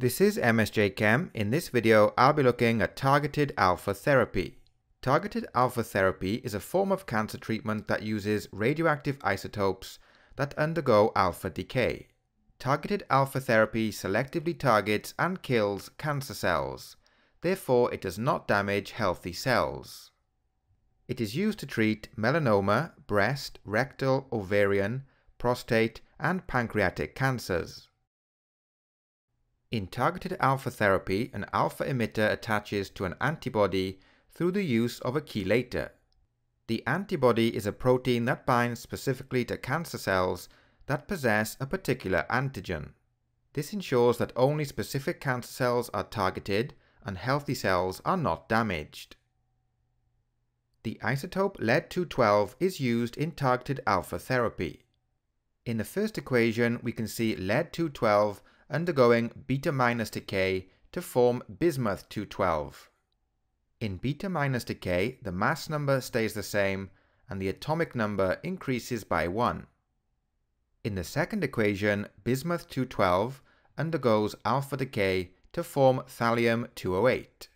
This is MSJ Chem. In this video, I'll be looking at targeted alpha therapy. Targeted alpha therapy is a form of cancer treatment that uses radioactive isotopes that undergo alpha decay. Targeted alpha therapy selectively targets and kills cancer cells. Therefore, it does not damage healthy cells. It is used to treat melanoma, breast, rectal, ovarian, prostate, and pancreatic cancers. In targeted alpha therapy, an alpha emitter attaches to an antibody through the use of a chelator. The antibody is a protein that binds specifically to cancer cells that possess a particular antigen. This ensures that only specific cancer cells are targeted and healthy cells are not damaged. The isotope lead-212 is used in targeted alpha therapy. In the first equation, we can see lead-212 undergoing beta minus decay to form bismuth 212. In beta minus decay, the mass number stays the same and the atomic number increases by 1. In the second equation, bismuth 212 undergoes alpha decay to form thallium 208.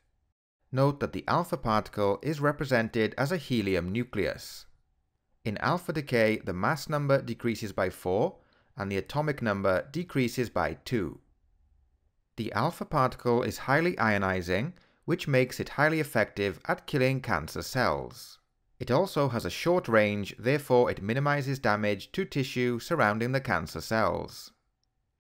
Note that the alpha particle is represented as a helium nucleus. In alpha decay, the mass number decreases by 4 and the atomic number decreases by 2. The alpha particle is highly ionizing, which makes it highly effective at killing cancer cells. It also has a short range, therefore it minimizes damage to tissue surrounding the cancer cells.